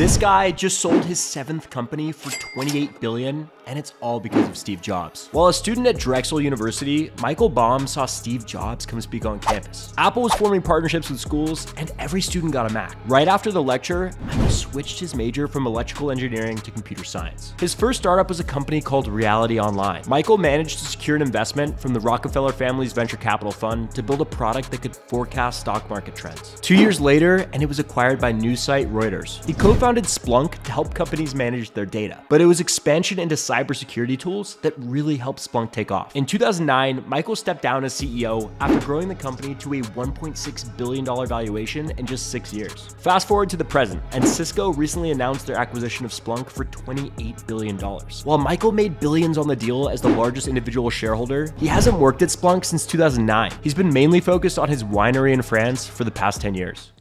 This guy just sold his seventh company for 28 billion, and it's all because of Steve Jobs. While a student at Drexel University, Michael Baum saw Steve Jobs come speak on campus. Apple was forming partnerships with schools, and every student got a Mac. Right after the lecture, Michael switched his major from electrical engineering to computer science. His first startup was a company called Reality Online. Michael managed to secure an investment from the Rockefeller family's venture capital fund to build a product that could forecast stock market trends. Two years later, and it was acquired by news site Reuters. He co founded Splunk to help companies manage their data, but it was expansion into cybersecurity tools that really helped Splunk take off. In 2009, Michael stepped down as CEO after growing the company to a $1.6 billion valuation in just six years. Fast forward to the present, and Cisco recently announced their acquisition of Splunk for $28 billion. While Michael made billions on the deal as the largest individual shareholder, he hasn't worked at Splunk since 2009. He's been mainly focused on his winery in France for the past 10 years.